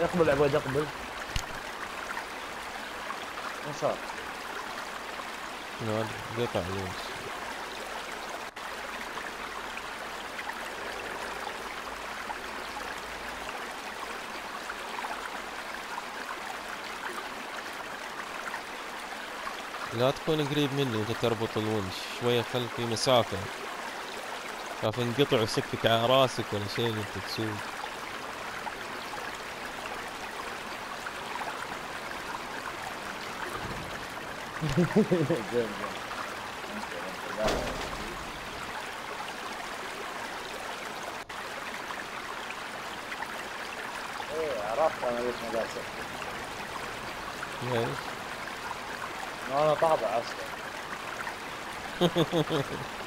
اقبل عبيد اقبل ما صار لا تكون قريب مني وانت تربط الونش شوية خل في مسافة. خاف ينقطع ويصكك على راسك ولا شيء وانت تسوق زين إيه عرفت أنا ليش ما قاعد ليش؟ أنا طابع أصلا